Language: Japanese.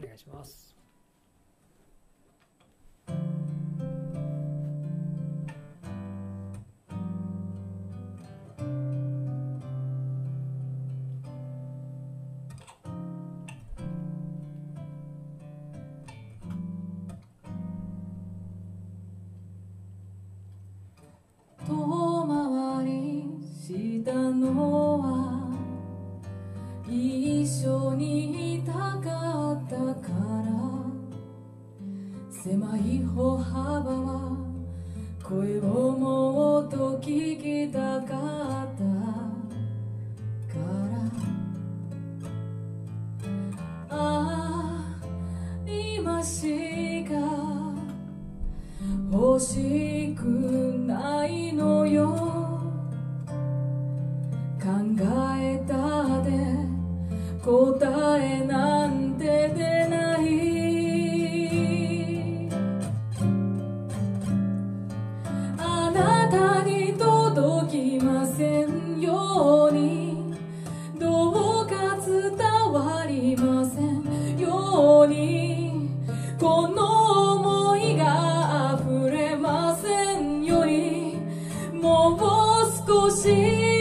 お願いします。遠回りしたのは一緒に狭い歩幅は声をもっと聞きたかったから。ああ今しか欲しくないのよ。考えたで答えない。ませんようにどうか伝わりませんように。この想いが溢れませんように。もう少し